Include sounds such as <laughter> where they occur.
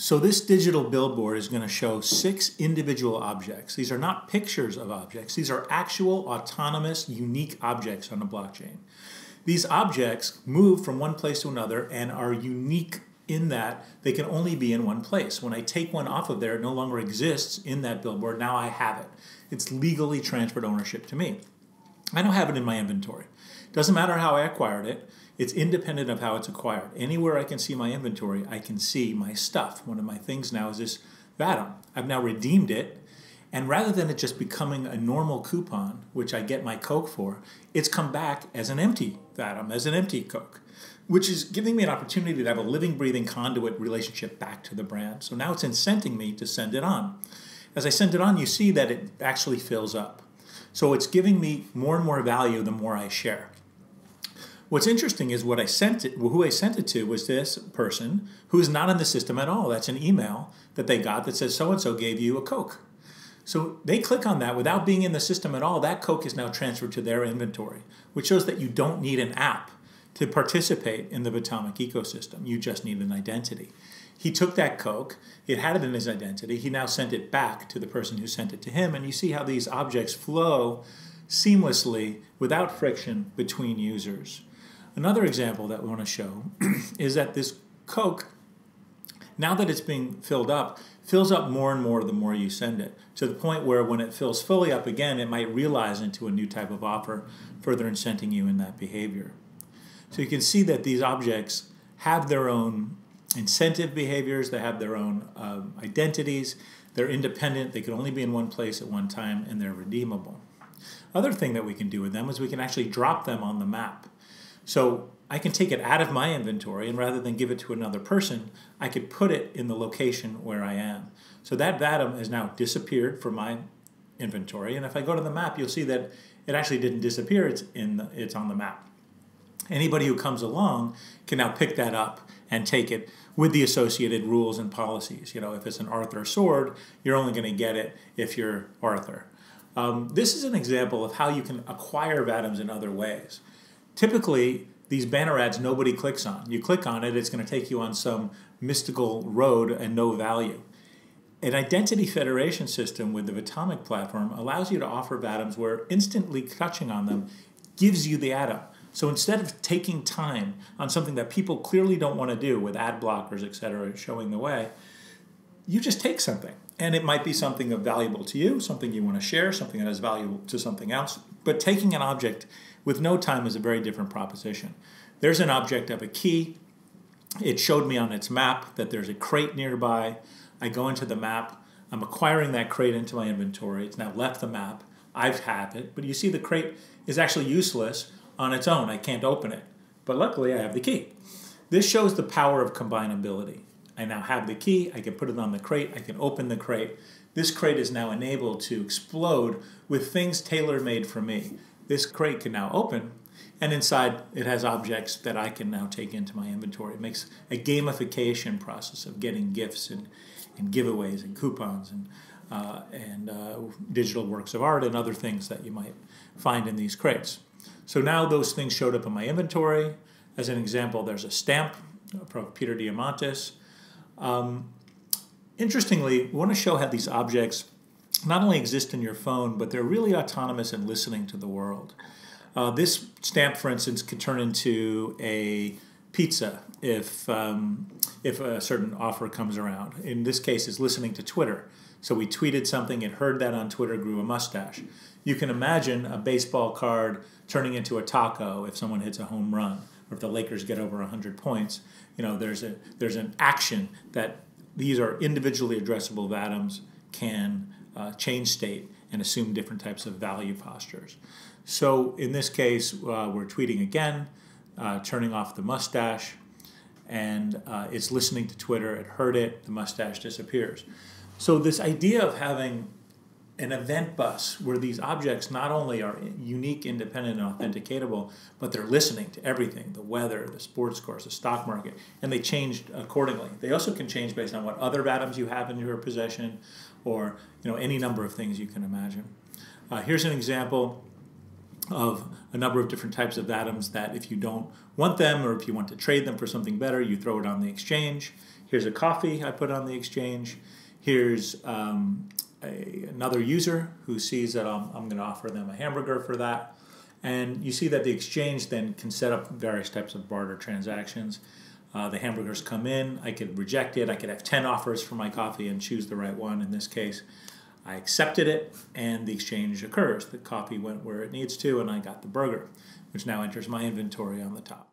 So this digital billboard is going to show six individual objects. These are not pictures of objects. These are actual autonomous, unique objects on the blockchain. These objects move from one place to another and are unique in that they can only be in one place. When I take one off of there, it no longer exists in that billboard. Now I have it. It's legally transferred ownership to me. I don't have it in my inventory. Doesn't matter how I acquired it. It's independent of how it's acquired. Anywhere I can see my inventory, I can see my stuff. One of my things now is this Vatom. I've now redeemed it, and rather than it just becoming a normal coupon, which I get my Coke for, it's come back as an empty Vatom, as an empty Coke, which is giving me an opportunity to have a living, breathing conduit relationship back to the brand. So now it's incenting me to send it on. As I send it on, you see that it actually fills up. So it's giving me more and more value the more I share. What's interesting is what I sent it, who I sent it to was this person who is not in the system at all. That's an email that they got that says so and so gave you a Coke. So they click on that without being in the system at all. That Coke is now transferred to their inventory, which shows that you don't need an app to participate in the Vatomic ecosystem. You just need an identity. He took that Coke, it had it in his identity, he now sent it back to the person who sent it to him, and you see how these objects flow seamlessly without friction between users. Another example that we want to show <clears throat> is that this Coke, now that it's being filled up, fills up more and more the more you send it, to the point where when it fills fully up again, it might realize into a new type of offer, further incenting you in that behavior. So you can see that these objects have their own incentive behaviors, they have their own um, identities, they're independent, they can only be in one place at one time, and they're redeemable. Other thing that we can do with them is we can actually drop them on the map. So I can take it out of my inventory, and rather than give it to another person, I could put it in the location where I am. So that Vatom has now disappeared from my inventory, and if I go to the map, you'll see that it actually didn't disappear. It's in the, it's on the map. Anybody who comes along can now pick that up and take it with the associated rules and policies. You know, if it's an Arthur sword, you're only going to get it if you're Arthur. Um, this is an example of how you can acquire Vatoms in other ways. Typically, these banner ads nobody clicks on. You click on it, it's going to take you on some mystical road and no value. An identity federation system with the Vatomic platform allows you to offer Vatoms where instantly touching on them gives you the atom. So instead of taking time on something that people clearly don't want to do with ad blockers, et cetera, showing the way, you just take something. And it might be something of valuable to you, something you want to share, something that is valuable to something else. But taking an object with no time is a very different proposition. There's an object of a key. It showed me on its map that there's a crate nearby. I go into the map. I'm acquiring that crate into my inventory. It's now left the map. I've had it, but you see the crate is actually useless on its own. I can't open it. But luckily, I have the key. This shows the power of combinability. I now have the key. I can put it on the crate. I can open the crate. This crate is now enabled to explode with things tailor made for me this crate can now open and inside it has objects that I can now take into my inventory. It makes a gamification process of getting gifts and, and giveaways and coupons and, uh, and uh, digital works of art and other things that you might find in these crates. So now those things showed up in my inventory. As an example, there's a stamp from Peter Diamandis. Um, interestingly, we want to show how these objects not only exist in your phone, but they're really autonomous and listening to the world. Uh, this stamp, for instance, could turn into a pizza if um, if a certain offer comes around. In this case, it's listening to Twitter. So we tweeted something, it heard that on Twitter, grew a mustache. You can imagine a baseball card turning into a taco if someone hits a home run, or if the Lakers get over 100 points. You know, there's a there's an action that these are individually addressable atoms can uh, change state and assume different types of value postures. So in this case, uh, we're tweeting again, uh, turning off the mustache, and uh, it's listening to Twitter. It heard it, the mustache disappears. So this idea of having an event bus where these objects not only are unique, independent, and authenticatable, but they're listening to everything the weather, the sports scores, the stock market, and they change accordingly. They also can change based on what other atoms you have in your possession, or you know any number of things you can imagine. Uh, here's an example of a number of different types of atoms that if you don't want them or if you want to trade them for something better, you throw it on the exchange. Here's a coffee I put on the exchange. Here's um, a, another user who sees that I'm, I'm going to offer them a hamburger for that. And you see that the exchange then can set up various types of barter transactions. Uh, the hamburgers come in, I could reject it, I could have 10 offers for my coffee and choose the right one. In this case, I accepted it, and the exchange occurs. The coffee went where it needs to, and I got the burger, which now enters my inventory on the top.